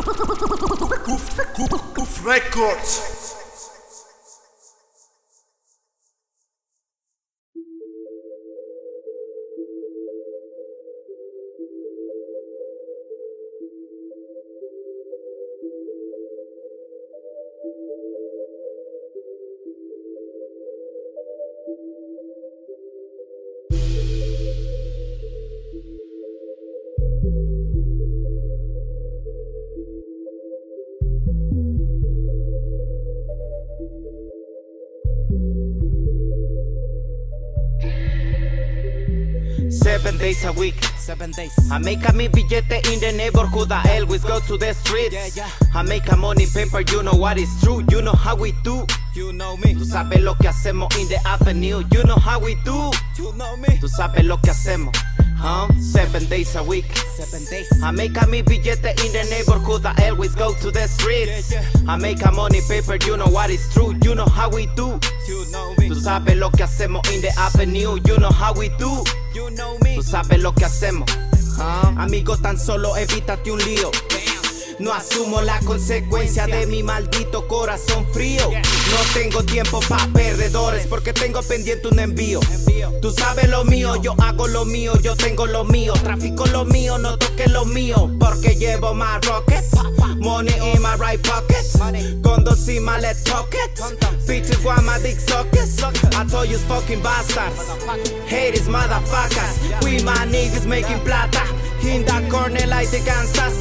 Goof, Goof, Goof Records. Seven days a week. Seven days. I make a mi billete in the neighborhood. I always go to the streets. Yeah, yeah. I make a money paper. You know what is true. You know how we do. You know me. Tú sabes lo que hacemos in the avenue. You know how we do. You know me. Tú sabes lo que hacemos. Huh? Seven days a week. Seven days. I make a mi billete in the neighborhood. I always go to the streets. Yeah, I make a money paper. You know what is true. You know how we do. You know me. Tú sabes lo que hacemos in the avenue. You know how we do. You know me. Tú sabes lo que hacemos. Huh? Amigo, tan solo evítate un lío. No asumo la consecuencia de mi maldito corazón frío. No tengo tiempo pa' perdedores porque tengo pendiente un envío. Tú sabes lo mío, yo hago lo mío, yo tengo lo mío. Trafico lo mío, no toques lo mío. Porque llevo más rockets. Money in my right pocket. Condos in my left pocket. Bitches want my dick sockets. I told you fucking bastards. Haters, motherfuckers. We my niggas making plata. In that corner like the gangsters.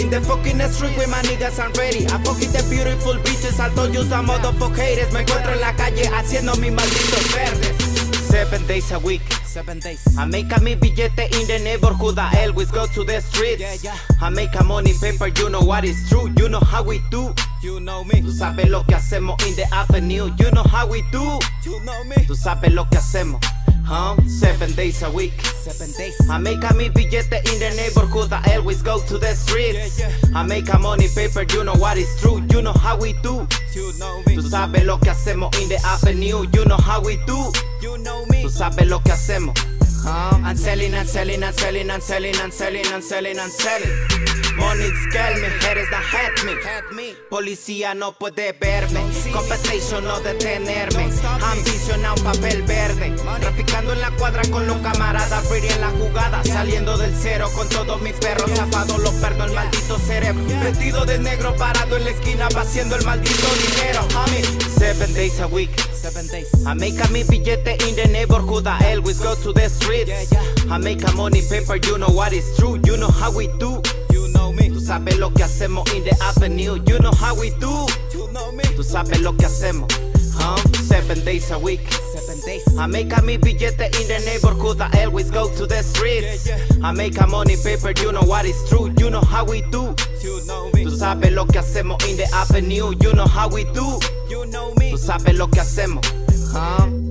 In the fucking street with my niggas I'm ready. I fucking the beautiful bitches. I told you some motherfuck haters. Me encuentro en la calle haciendo mis malditos verdes. Seven days a week. Seven days. I make a mi billete in the neighborhood. I always go to the streets. Yeah, yeah. I make a money paper. You know what is true. You know how we do. You know me. Tú sabes lo que hacemos in the avenue. You know how we do. You know me. Tú sabes lo que hacemos. Huh? Seven days a week. Seven days. I make a mi billete in the neighborhood. I always go to the streets. Yeah, I make a money paper. You know what is true. You know how we do. You know me. Tú sabes lo que hacemos in the avenue. You know how we do. You know me. Tú sabes lo que hacemos. Huh? I'm selling, I'm selling, I'm selling, I'm selling, I'm selling, I'm selling, I'm selling. Money scale me, haters hate me. Policía no puede verme, compensation no detenerme. Ambición a un papel verde, traficando en la cuadra con los camaradas, free en la jugada, saliendo del cero con todos mis perros zafados, los perdo el maldito cerebro. Vestido de negro parado en la esquina, vaciando el maldito dinero. Homie, seven days a week. Seven days. I make a mi billete in the neighborhood. I always go to the streets. Yeah, yeah. I make a money paper. You know what is true. You know how we do. You know me. Tú sabes lo que hacemos in the avenue. You know how we do. You know me. Tú sabes lo que hacemos. Huh? Seven days a week. Seven days. I make a mi billete in the neighborhood. I always go to the streets. Yeah, I make a money paper. You know what is true. You know how we do. You know me. Tú sabes lo que hacemos in the avenue. You know how we do. You know me. Tú sabes lo que hacemos. Huh?